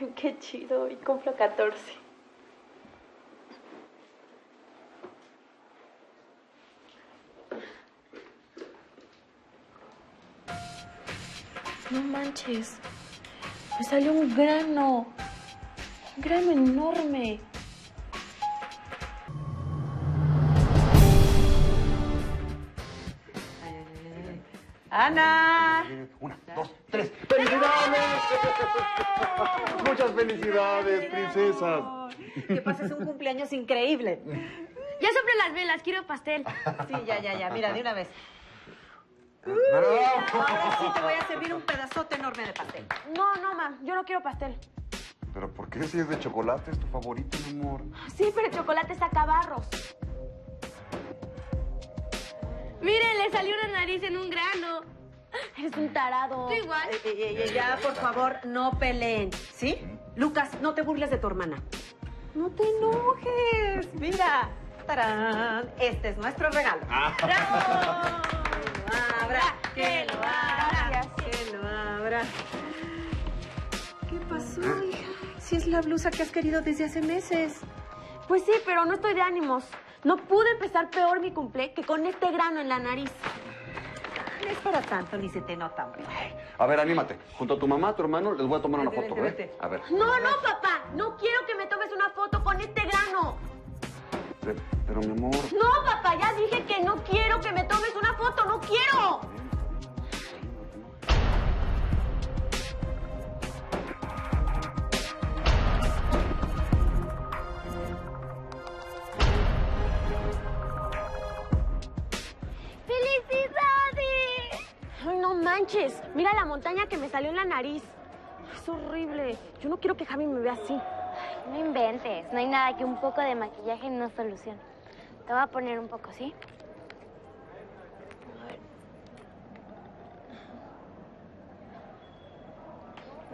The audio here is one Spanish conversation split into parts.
Qué chido, y cumplo 14. No manches. Me salió un grano. Un grano enorme. ¡Ana! Una, dos. ¡Felicidades! Muchas felicidades, princesas. Que pases un cumpleaños increíble. Ya soplen las velas, quiero pastel. Sí, ya, ya, ya. Mira, de una vez. Ahora sí te voy a servir un pedazote enorme de pastel. No, no, ma, yo no quiero pastel. ¿Pero por qué si es de chocolate? Es tu favorito, mi amor. Sí, pero el chocolate saca barros. Miren, le salió una nariz en un grano. Eres un tarado. Tú igual. Eh, eh, eh, ya, por favor, no peleen. ¿Sí? Lucas, no te burles de tu hermana. No te enojes. Mira. ¡Tarán! Este es nuestro regalo. ¡Bravo! Abra, que lo abra. que lo abra. ¿Qué pasó, hija? Si es la blusa que has querido desde hace meses. Pues sí, pero no estoy de ánimos. No pude empezar peor mi cumple que con este grano en la nariz. Es para tanto, ni se te nota, hombre. A ver, anímate. Junto a tu mamá, a tu hermano, les voy a tomar una Vete, foto, vete, ¿eh? vete. A ver. No, no, papá. No quiero que me tomes una foto con este grano. Pero, pero, mi amor. No, papá, ya dije que no quiero que me tomes una foto. No quiero. Manches. Mira la montaña que me salió en la nariz. Es horrible. Yo no quiero que Javi me vea así. No inventes, no hay nada que un poco de maquillaje no solucione. Te voy a poner un poco, ¿sí?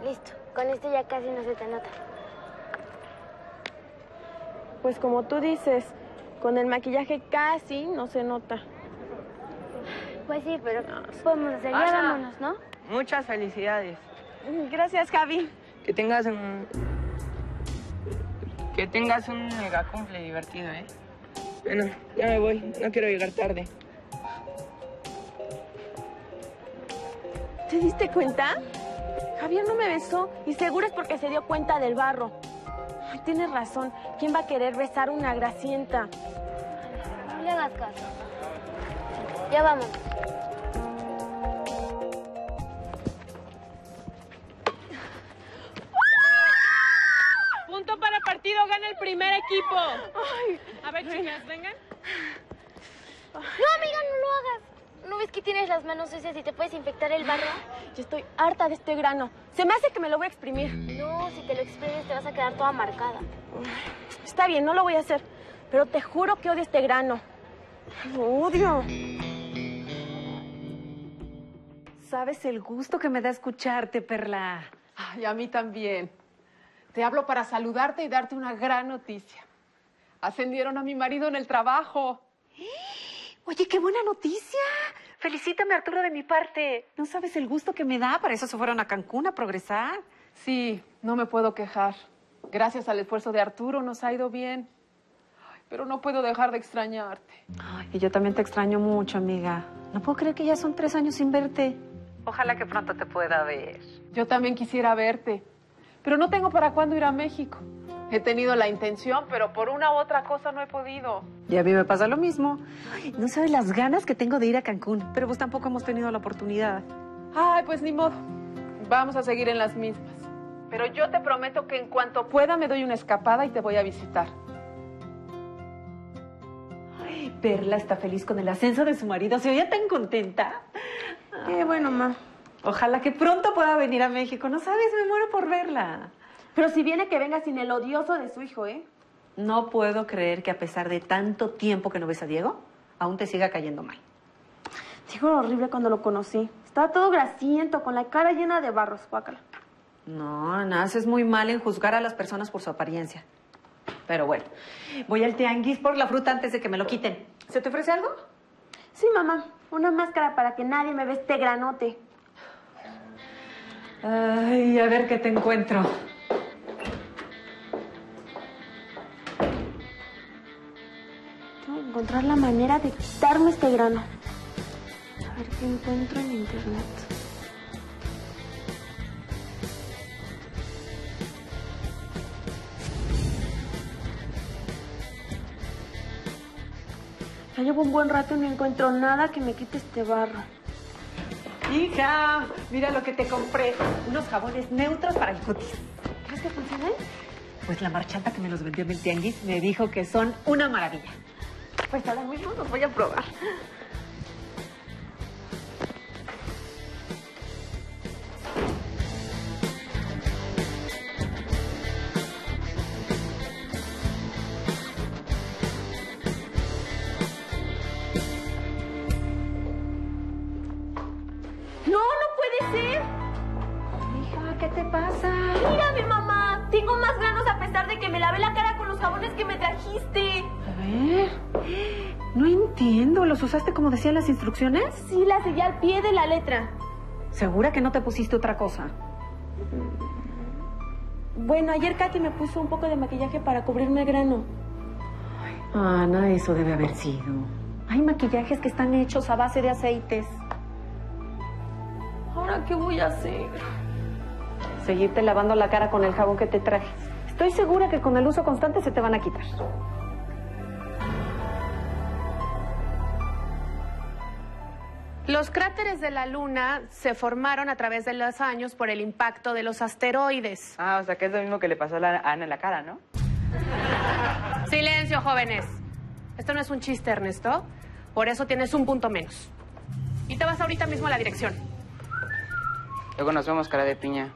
Listo, con esto ya casi no se te nota. Pues como tú dices, con el maquillaje casi no se nota. Pues sí, pero podemos hacer, ya vámonos, ¿no? Muchas felicidades. Gracias, Javi. Que tengas un. Que tengas un mega cumple divertido, ¿eh? Bueno, ya me voy. No quiero llegar tarde. ¿Te diste cuenta? Javier no me besó y seguro es porque se dio cuenta del barro. Ay, tienes razón. ¿Quién va a querer besar una gracienta? No le hagas caso. Ya vamos. Punto para partido, gana el primer equipo. A ver, chicas, vengan. No, amiga, no lo hagas. ¿No ves que tienes las manos sucias y te puedes infectar el barro? Yo estoy harta de este grano. Se me hace que me lo voy a exprimir. No, si te lo exprimes te vas a quedar toda marcada. Está bien, no lo voy a hacer. Pero te juro que odio este grano. Lo odio. ¿Sabes el gusto que me da escucharte, Perla? Ay, a mí también. Te hablo para saludarte y darte una gran noticia. Ascendieron a mi marido en el trabajo. Oye, qué buena noticia. Felicítame, Arturo, de mi parte. No sabes el gusto que me da. Para eso se fueron a Cancún a progresar. Sí, no me puedo quejar. Gracias al esfuerzo de Arturo nos ha ido bien. Ay, pero no puedo dejar de extrañarte. Ay, y yo también te extraño mucho, amiga. No puedo creer que ya son tres años sin verte. Ojalá que pronto te pueda ver. Yo también quisiera verte, pero no tengo para cuándo ir a México. He tenido la intención, pero por una u otra cosa no he podido. Y a mí me pasa lo mismo. Ay, no sabes las ganas que tengo de ir a Cancún, pero pues tampoco hemos tenido la oportunidad. Ay, pues ni modo. Vamos a seguir en las mismas. Pero yo te prometo que en cuanto pueda me doy una escapada y te voy a visitar. Ay, Perla está feliz con el ascenso de su marido. Se oía tan contenta. Qué bueno, ma. Ojalá que pronto pueda venir a México. No sabes, me muero por verla. Pero si viene que venga sin el odioso de su hijo, ¿eh? No puedo creer que a pesar de tanto tiempo que no ves a Diego, aún te siga cayendo mal. Dijo lo horrible cuando lo conocí. Estaba todo grasiento, con la cara llena de barros, guácala. No, Ana, haces muy mal en juzgar a las personas por su apariencia. Pero bueno, voy al tianguis por la fruta antes de que me lo quiten. ¿Se te ofrece algo? Sí, mamá. Una máscara para que nadie me vea este granote. Ay, a ver qué te encuentro. Tengo que encontrar la manera de quitarme este grano. A ver qué encuentro en internet. Ya llevo un buen rato y no encuentro nada que me quite este barro. Hija, mira lo que te compré. Unos jabones neutros para el cutis. ¿Crees que funcionen? Pues la marchanta que me los vendió en el tianguis me dijo que son una maravilla. Pues ahora mismo los voy a probar. Pesar de que me lavé la cara con los jabones que me trajiste. A ver. No entiendo. ¿Los usaste como decían las instrucciones? Sí, la seguí al pie de la letra. ¿Segura que no te pusiste otra cosa? Bueno, ayer Katy me puso un poco de maquillaje para cubrirme el grano. Ana, eso debe haber sido. Hay maquillajes que están hechos a base de aceites. ¿Ahora qué voy a hacer? Seguirte lavando la cara con el jabón que te traje. Estoy segura que con el uso constante se te van a quitar. Los cráteres de la Luna se formaron a través de los años por el impacto de los asteroides. Ah, o sea que es lo mismo que le pasó a la Ana en la cara, ¿no? Silencio, jóvenes. Esto no es un chiste, Ernesto. Por eso tienes un punto menos. Y te vas ahorita mismo a la dirección. Luego nos vemos, cara de piña.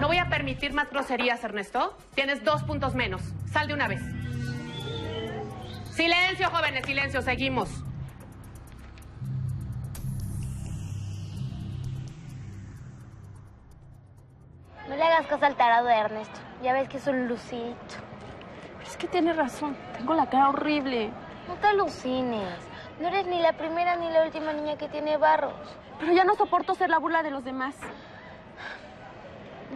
No voy a permitir más groserías, Ernesto. Tienes dos puntos menos. Sal de una vez. Silencio, jóvenes, silencio. Seguimos. No le hagas caso al tarado de Ernesto. Ya ves que es un lucidito. Pero es que tiene razón. Tengo la cara horrible. No te alucines. No eres ni la primera ni la última niña que tiene barros. Pero ya no soporto ser la burla de los demás.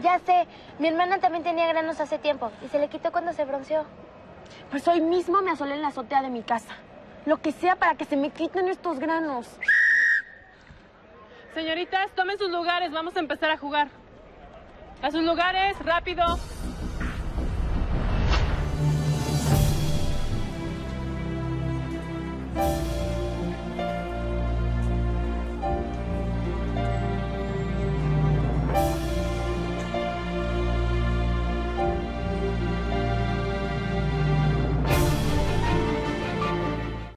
Ya sé, mi hermana también tenía granos hace tiempo y se le quitó cuando se bronceó. Pues hoy mismo me asolé en la azotea de mi casa. Lo que sea para que se me quiten estos granos. Señoritas, tomen sus lugares, vamos a empezar a jugar. A sus lugares, rápido.